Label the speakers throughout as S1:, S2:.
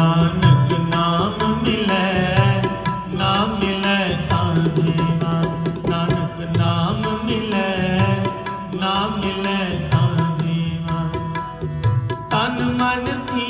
S1: ਨਾਨਕ ਨਾਮ ਮਿਲੈ ਨਾਮ ਮਿਲੈ ਤਾਹੇ ਨਾਨਕ ਨਾਮ ਮਿਲੈ ਨਾਮ ਮਿਲੈ ਤਾਹੇ ਤਨ ਮਨ ਕੀ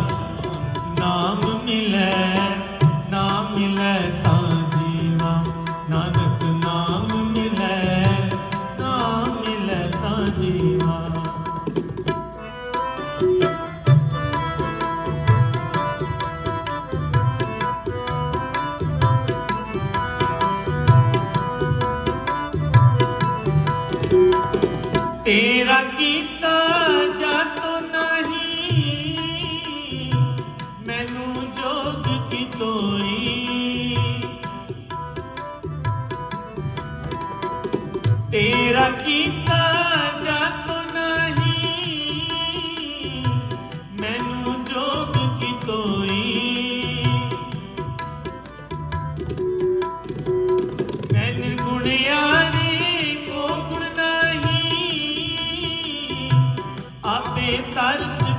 S1: की तोरी तेरा कीता जात नहीं मैनू जोग की तोरी मैन गुण यारे को गुण नहीं आपे तरस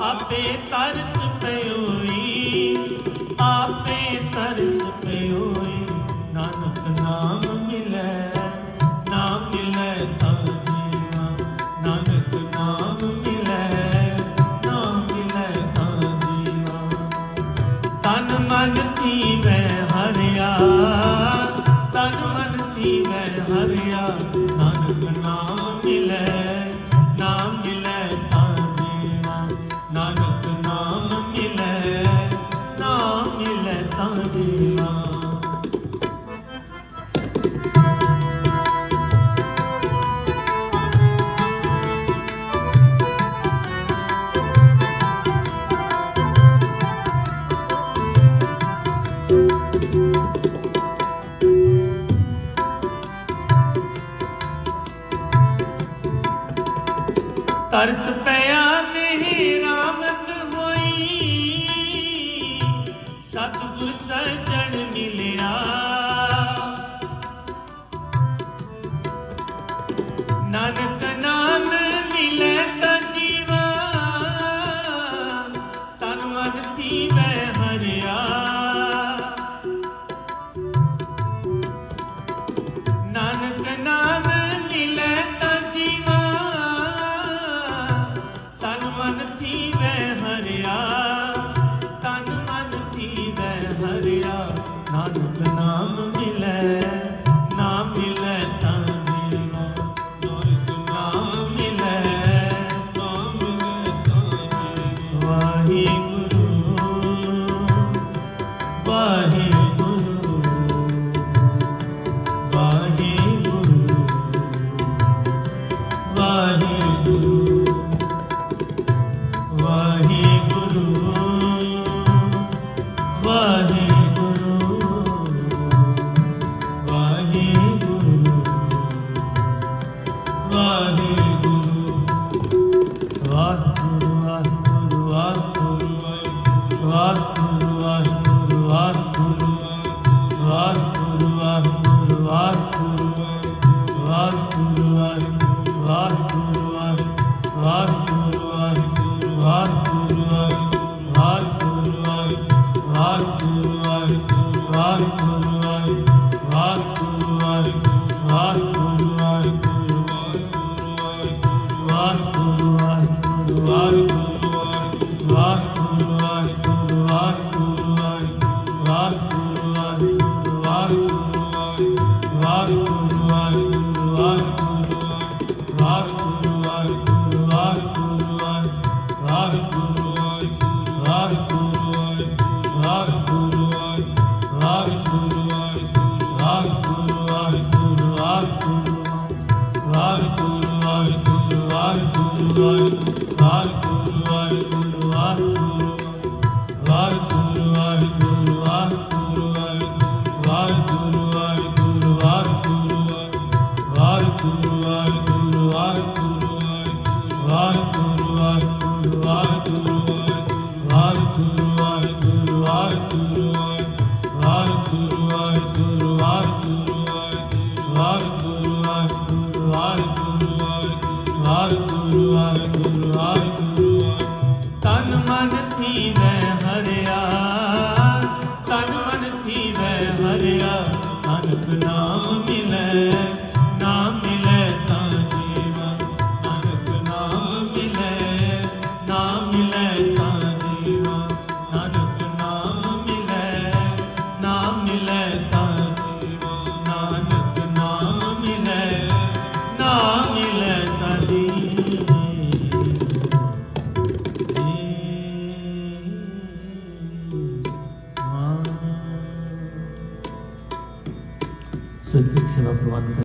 S1: ਆਪੇ ਤਰਸ ਪਿਓਈ, ਆਪੇ ਤਰਸ ਪਿਓਈ, ਨਾਨਕ ਨਾਮ ਮਿਲੇ ਨਾਮ ਮਿਲੇ ਤਾਂ ਜੀਵਾ, ਨਾਨਕ ਨਾਮ ਸਤਿਗੁਰ ਸਜਣ ਮਿਲੇ। ಮಾಡಿ Abdullah